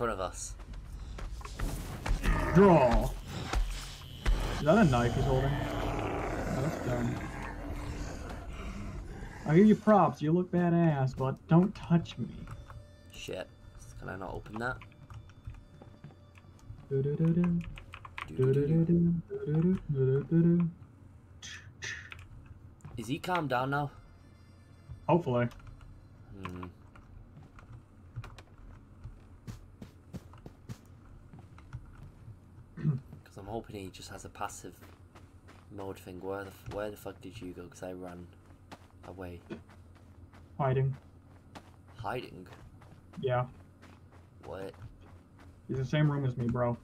front of us. Draw. Is that a knife he's holding? Oh, that's dumb. I give you props. You look badass, but don't touch me. Shit. Can I not open that? Is he calmed down now? Hopefully. Hoping he just has a passive mode thing. Where the where the fuck did you go? Because I ran away, Hiding. hiding. Yeah. What? He's in the same room as me, bro.